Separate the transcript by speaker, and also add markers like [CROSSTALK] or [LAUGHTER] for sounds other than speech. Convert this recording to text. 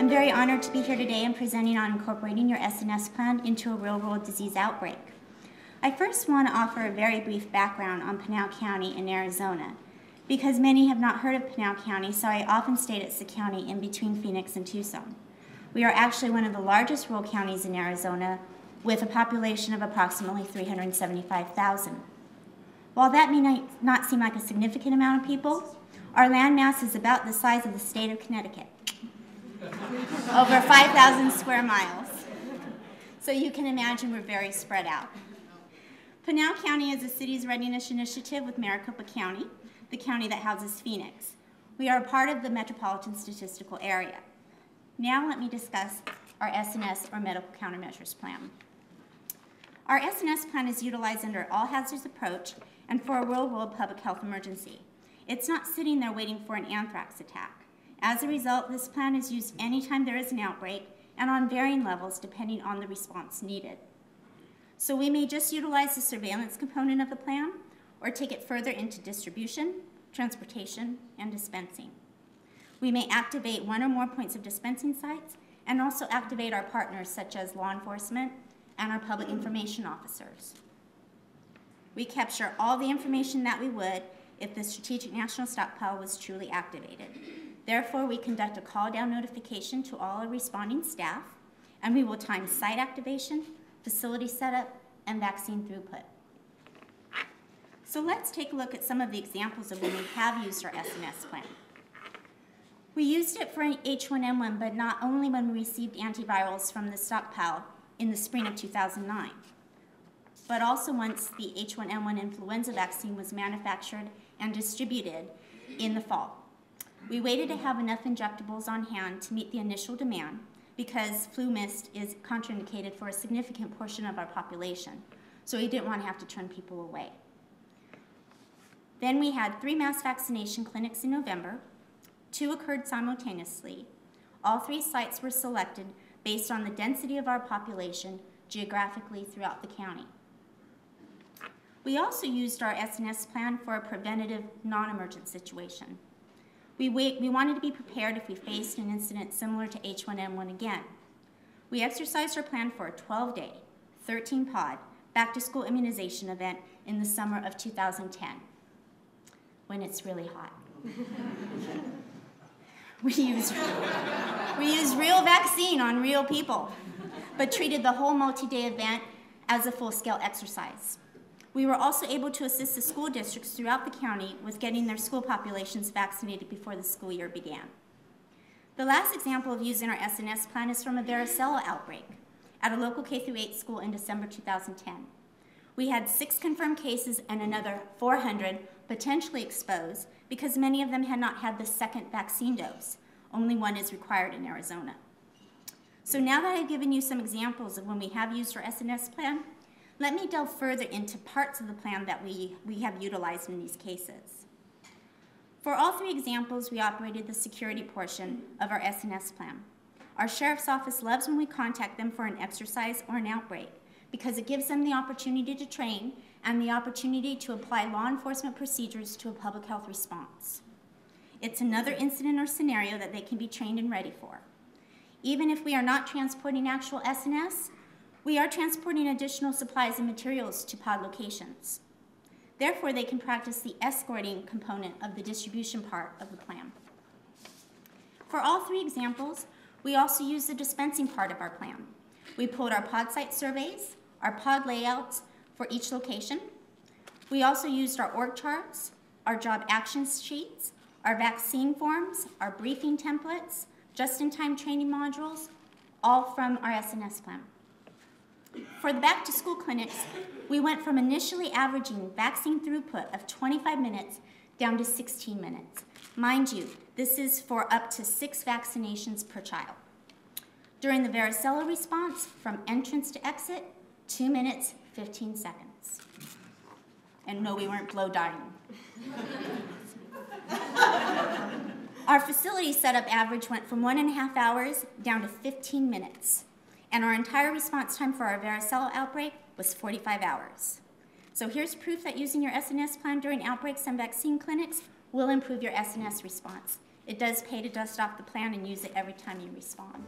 Speaker 1: I'm very honored to be here today and presenting on incorporating your SNS plan into a real-world disease outbreak. I first want to offer a very brief background on Pinal County in Arizona, because many have not heard of Pinal County, so I often state it's the county in between Phoenix and Tucson. We are actually one of the largest rural counties in Arizona with a population of approximately 375,000. While that may not seem like a significant amount of people, our landmass is about the size of the state of Connecticut, over 5,000 square miles. So you can imagine we're very spread out. Pinal County is a Cities Readiness Initiative with Maricopa County, the county that houses Phoenix. We are a part of the metropolitan statistical area. Now let me discuss our SNS or medical countermeasures plan. Our SNS plan is utilized under all hazards approach and for a real-world public health emergency. It's not sitting there waiting for an anthrax attack. As a result, this plan is used anytime there is an outbreak and on varying levels depending on the response needed. So we may just utilize the surveillance component of the plan or take it further into distribution, transportation, and dispensing. We may activate one or more points of dispensing sites and also activate our partners such as law enforcement and our public information officers. We capture all the information that we would if the Strategic National Stockpile was truly activated. Therefore, we conduct a call down notification to all responding staff, and we will time site activation, facility setup, and vaccine throughput. So let's take a look at some of the examples of when we have used our SNS plan. We used it for H1N1, but not only when we received antivirals from the stockpile in the spring of 2009 but also once the H1N1 influenza vaccine was manufactured and distributed in the fall. We waited to have enough injectables on hand to meet the initial demand because FluMist is contraindicated for a significant portion of our population, so we didn't want to have to turn people away. Then we had three mass vaccination clinics in November. Two occurred simultaneously. All three sites were selected based on the density of our population geographically throughout the county. We also used our SNS plan for a preventative non-emergent situation. We, wait, we wanted to be prepared if we faced an incident similar to H1N1 again. We exercised our plan for a 12-day, 13-pod, back-to-school immunization event in the summer of 2010, when it's really hot. [LAUGHS] we, used, we used real vaccine on real people, but treated the whole multi-day event as a full-scale exercise. We were also able to assist the school districts throughout the county with getting their school populations vaccinated before the school year began. The last example of using our SNS plan is from a varicella outbreak at a local K-8 school in December 2010. We had six confirmed cases and another 400 potentially exposed because many of them had not had the second vaccine dose. Only one is required in Arizona. So now that I've given you some examples of when we have used our SNS plan, let me delve further into parts of the plan that we, we have utilized in these cases. For all three examples, we operated the security portion of our SNS plan. Our sheriff's office loves when we contact them for an exercise or an outbreak because it gives them the opportunity to train and the opportunity to apply law enforcement procedures to a public health response. It's another incident or scenario that they can be trained and ready for. Even if we are not transporting actual SNS, we are transporting additional supplies and materials to pod locations. Therefore, they can practice the escorting component of the distribution part of the plan. For all three examples, we also use the dispensing part of our plan. We pulled our pod site surveys, our pod layouts for each location. We also used our org charts, our job action sheets, our vaccine forms, our briefing templates, just-in-time training modules, all from our SNS plan. For the back to school clinics, we went from initially averaging vaccine throughput of 25 minutes down to 16 minutes. Mind you, this is for up to six vaccinations per child. During the varicella response, from entrance to exit, two minutes, 15 seconds. And no, we weren't blow dying. Our facility setup average went from one and a half hours down to 15 minutes and our entire response time for our varicella outbreak was 45 hours. So here's proof that using your SNS plan during outbreaks and vaccine clinics will improve your SNS response. It does pay to dust off the plan and use it every time you respond.